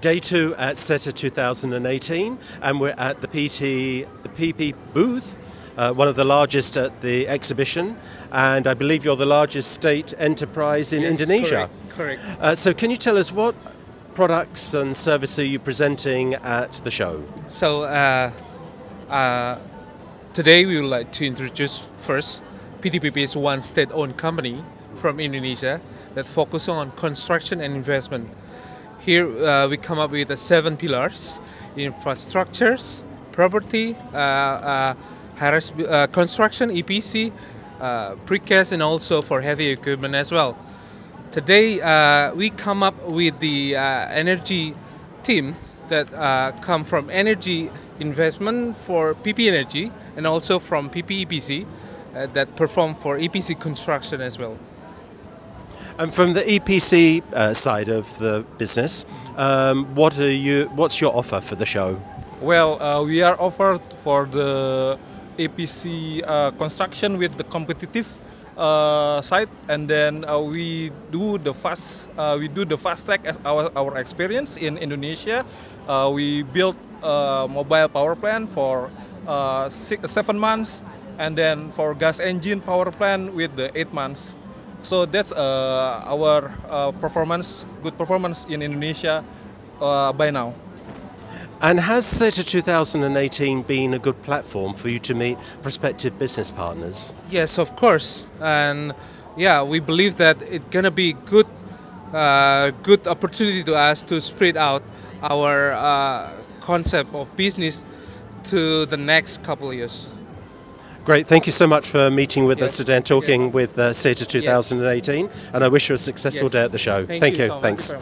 Day two at SETA 2018, and we're at the PT, the PP booth, uh, one of the largest at the exhibition, and I believe you're the largest state enterprise in Yes, Indonesia. Correct. correct. Uh, so, can you tell us what products and services are you presenting at the show? So uh, uh, today we would like to introduce first PTPP is one state-owned company from Indonesia that focuses on construction and investment. Here uh, we come up with the seven pillars: infrastructures, property, uh, uh, uh, construction, EPC, precast, and also for heavy equipment as well. Today we come up with the energy team that come from energy investment for PP Energy and also from PP EPC uh, that perform for EPC construction as well. And from the EPC uh, side of the business, um, what are you? What's your offer for the show? Well, uh, we are offered for the EPC uh, construction with the competitive uh, side, and then uh, we do the fast uh, we do the fast track as our our experience in Indonesia. Uh, we built a mobile power plant for six, seven months, and then for gas engine power plant with the eight months. So that's uh, our uh, performance, good performance in Indonesia uh, by now. And has SETA 2018 been a good platform for you to meet prospective business partners? Yes, of course, and yeah, we believe that it's gonna be good, uh, good opportunity to us to spread out our uh, concept of business to the next couple of years. Great, thank you so much for meeting with us today and talking yes. with uh, SETA 2018. And I wish you a successful Yes. day at the show. Thank you you. so. Thanks.